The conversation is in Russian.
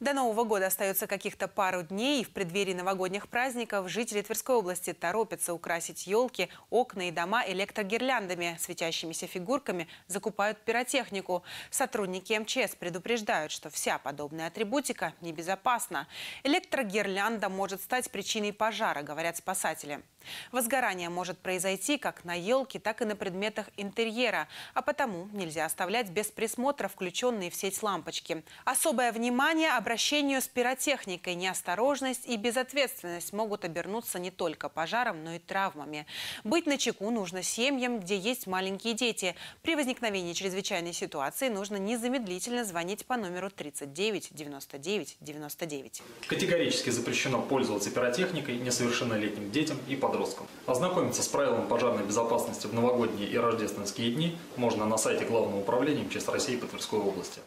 До Нового года остается каких-то пару дней, и в преддверии новогодних праздников жители Тверской области торопятся украсить елки, окна и дома электрогирляндами, светящимися фигурками, закупают пиротехнику. Сотрудники МЧС предупреждают, что вся подобная атрибутика небезопасна. Электрогирлянда может стать причиной пожара, говорят спасатели. Возгорание может произойти как на елке, так и на предметах интерьера, а потому нельзя оставлять без присмотра включенные в сеть лампочки. Особое внимание обращению с пиротехникой. Неосторожность и безответственность могут обернуться не только пожаром, но и травмами. Быть начеку нужно семьям, где есть маленькие дети. При возникновении чрезвычайной ситуации нужно незамедлительно звонить по номеру 39 99 99. Категорически запрещено пользоваться пиротехникой несовершеннолетним детям и подросткам. Ознакомиться с правилами пожарной безопасности в новогодние и рождественские дни можно на сайте Главного управления МЧС России по Тверской области.